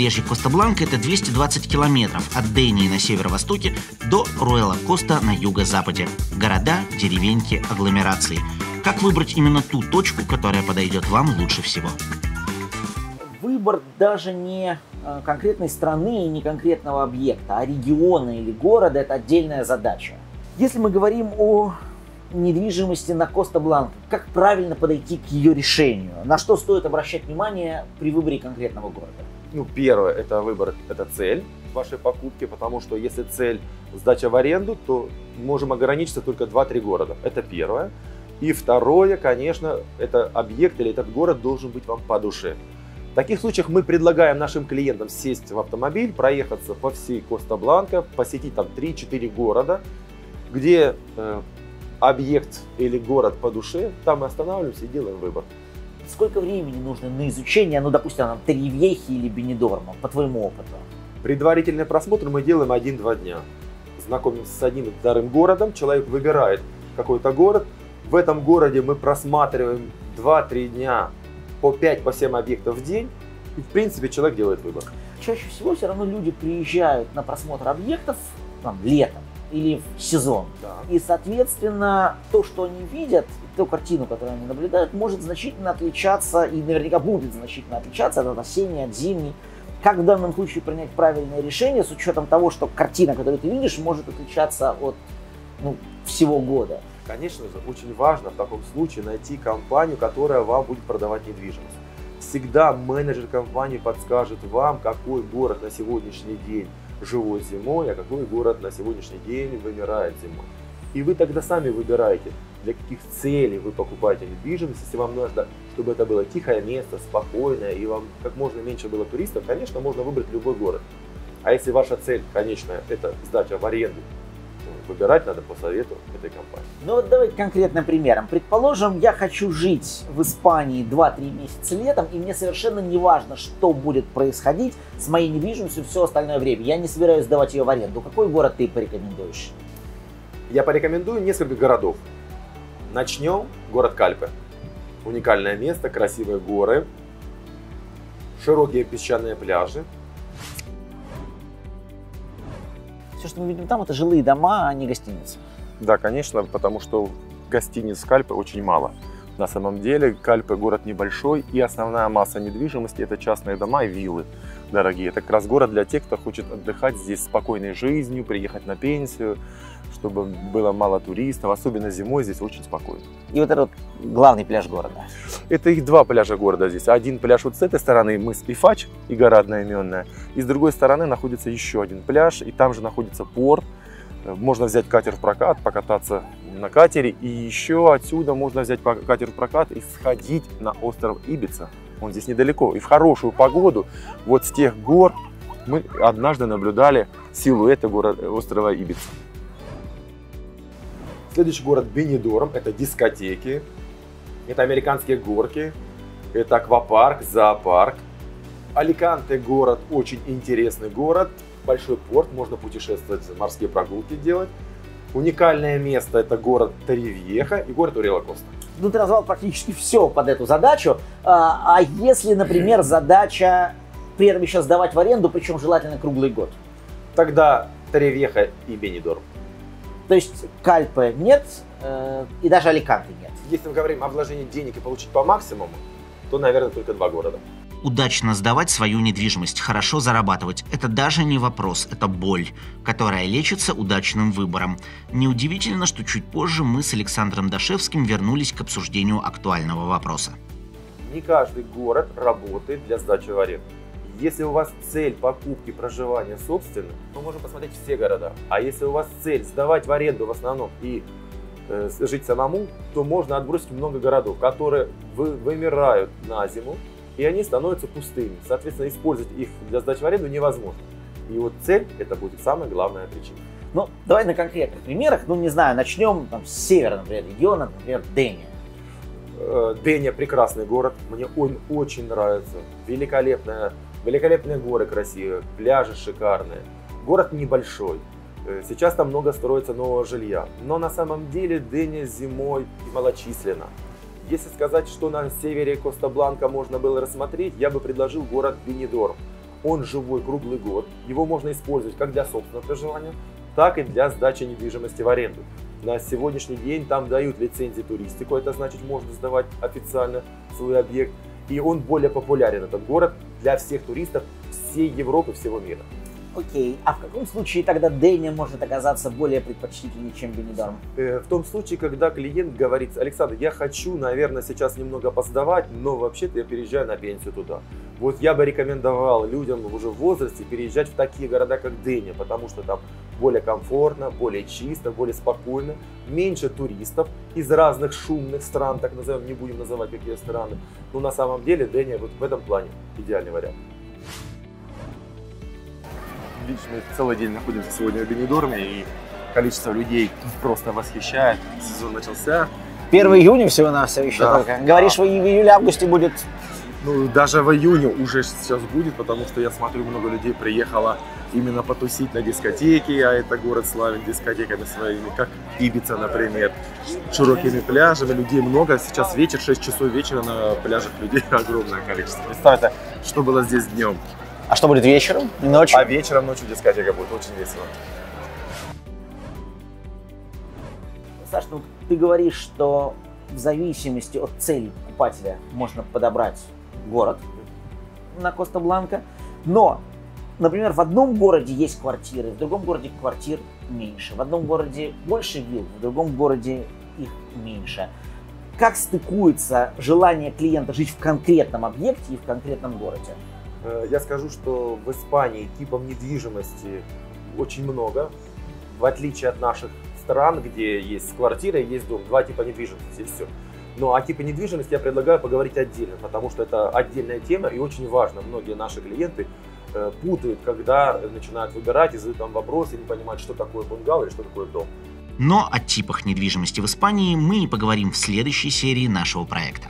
Побережье Коста-Бланка – это 220 километров от Дении на северо-востоке до Руэла-Коста на юго-западе. Города, деревеньки, агломерации. Как выбрать именно ту точку, которая подойдет вам лучше всего? Выбор даже не э, конкретной страны и не конкретного объекта, а региона или города – это отдельная задача. Если мы говорим о недвижимости на Коста-Бланка, как правильно подойти к ее решению? На что стоит обращать внимание при выборе конкретного города? Ну, первое, это выбор, это цель вашей покупки, потому что если цель сдача в аренду, то можем ограничиться только 2-3 города. Это первое. И второе, конечно, это объект или этот город должен быть вам по душе. В таких случаях мы предлагаем нашим клиентам сесть в автомобиль, проехаться по всей Коста-Бланка, посетить там 3-4 города, где э, объект или город по душе, там мы останавливаемся и делаем выбор. Сколько времени нужно на изучение, ну, допустим, там, Теревьехи или Бенедорма, по твоему опыту? Предварительный просмотр мы делаем 1-2 дня. Знакомимся с одним и вторым городом, человек выбирает какой-то город. В этом городе мы просматриваем 2-3 дня по 5-7 по объектов в день. И, в принципе, человек делает выбор. Чаще всего все равно люди приезжают на просмотр объектов там, летом или в сезон. Да. И, соответственно, то, что они видят, ту картину, которую они наблюдают, может значительно отличаться и наверняка будет значительно отличаться от осенней, от зимней. Как в данном случае принять правильное решение с учетом того, что картина, которую ты видишь, может отличаться от ну, всего года? Конечно же, очень важно в таком случае найти компанию, которая вам будет продавать недвижимость. Всегда менеджер компании подскажет вам, какой город на сегодняшний день живой зимой, а какой город на сегодняшний день вымирает зимой. И вы тогда сами выбираете, для каких целей вы покупаете недвижимость. Если вам нужно, чтобы это было тихое место, спокойное, и вам как можно меньше было туристов, конечно, можно выбрать любой город. А если ваша цель, конечная, это сдача в аренду выбирать надо по совету этой компании. Ну вот давайте конкретным примером. Предположим, я хочу жить в Испании 2-3 месяца летом, и мне совершенно не важно, что будет происходить с моей недвижимостью все остальное время. Я не собираюсь сдавать ее в аренду. Какой город ты порекомендуешь? Я порекомендую несколько городов. Начнем город Кальпе. Уникальное место, красивые горы, широкие песчаные пляжи, Все, что мы видим там, это жилые дома, а не гостиницы. Да, конечно, потому что гостиниц Кальпы очень мало. На самом деле Кальпы город небольшой, и основная масса недвижимости это частные дома и виллы дорогие. Это как раз город для тех, кто хочет отдыхать здесь спокойной жизнью, приехать на пенсию, чтобы было мало туристов, особенно зимой здесь очень спокойно. И вот этот главный пляж города? Это их два пляжа города здесь. Один пляж вот с этой стороны, мыс Ифач и гора одноименная. И с другой стороны находится еще один пляж, и там же находится порт. Можно взять катер в прокат, покататься на катере, и еще отсюда можно взять катер в прокат и сходить на остров Ибица. Он здесь недалеко. И в хорошую погоду вот с тех гор мы однажды наблюдали силуэты города, острова Ибица. Следующий город Бенедорм, это дискотеки, это американские горки, это аквапарк, зоопарк. Аликанте город, очень интересный город, большой порт, можно путешествовать, морские прогулки делать. Уникальное место это город Таривьеха и город Урела Коста. Ну, ты назвал практически все под эту задачу. А, а если, например, задача при этом еще сдавать в аренду, причем желательно круглый год? Тогда Таривьеха и Бенедорм. То есть Кальпы нет э, и даже Аликанты нет. Если мы говорим о вложении денег и получить по максимуму, то, наверное, только два города. Удачно сдавать свою недвижимость, хорошо зарабатывать – это даже не вопрос, это боль, которая лечится удачным выбором. Неудивительно, что чуть позже мы с Александром Дашевским вернулись к обсуждению актуального вопроса. Не каждый город работает для сдачи в аренду. Если у вас цель покупки проживания собственно, мы можем посмотреть все города. А если у вас цель сдавать в аренду в основном и э, жить самому, то можно отбросить много городов, которые вы, вымирают на зиму, и они становятся пустыми. Соответственно, использовать их для сдачи в аренду невозможно. И вот цель – это будет самая главная причина. Ну, давай на конкретных примерах. Ну, не знаю, начнем там, с севера, например, региона, например, Дения. Э, Дения – прекрасный город, мне он очень нравится. Великолепная Великолепные горы красивые, пляжи шикарные. Город небольшой. Э, сейчас там много строится нового жилья. Но на самом деле Дения зимой малочисленно. Если сказать, что на севере Коста-Бланка можно было рассмотреть, я бы предложил город Бенидорм. он живой круглый год, его можно использовать как для собственного проживания, так и для сдачи недвижимости в аренду. На сегодняшний день там дают лицензии туристику, это значит можно сдавать официально свой объект. И он более популярен, этот город, для всех туристов всей Европы, всего мира. Окей, а в каком случае тогда Дэня может оказаться более предпочтительнее, чем Бенедорм? Э, в том случае, когда клиент говорит, Александр, я хочу, наверное, сейчас немного посдавать, но вообще-то я переезжаю на пенсию туда. Вот я бы рекомендовал людям уже в возрасте переезжать в такие города, как Дэня, потому что там более комфортно, более чисто, более спокойно, меньше туристов из разных шумных стран, так назовем, не будем называть какие страны. Но на самом деле Дэня вот в этом плане идеальный вариант видишь, мы целый день находимся сегодня в Бенедорме, и количество людей просто восхищает. Сезон начался. 1 июня всего на все еще да. только. Говоришь, да. в июле-августе будет ну, даже в июне уже сейчас будет, потому что я смотрю, много людей приехало именно потусить на дискотеке, а это город славен дискотеками своими, как Ибица, например, широкими пляжами, людей много, сейчас вечер, 6 часов вечера на пляжах людей огромное количество. Представьте, что было здесь днем. А что будет вечером и ночью? А вечером, ночью дискотека будет, очень весело. Саш, ну ты говоришь, что в зависимости от цели покупателя можно подобрать город на Коста-Бланка, но, например, в одном городе есть квартиры, в другом городе квартир меньше, в одном городе больше вилл, в другом городе их меньше. Как стыкуется желание клиента жить в конкретном объекте и в конкретном городе? Э, я скажу, что в Испании типов недвижимости очень много. В отличие от наших стран, где есть квартира и есть дом, два типа недвижимости и все. Но о типе недвижимости я предлагаю поговорить отдельно, потому что это отдельная тема и очень важно. Многие наши клиенты э, путают, когда начинают выбирать и задают там вопросы, и не понимают, что такое бунгало и что такое дом. Но о типах недвижимости в Испании мы поговорим в следующей серии нашего проекта.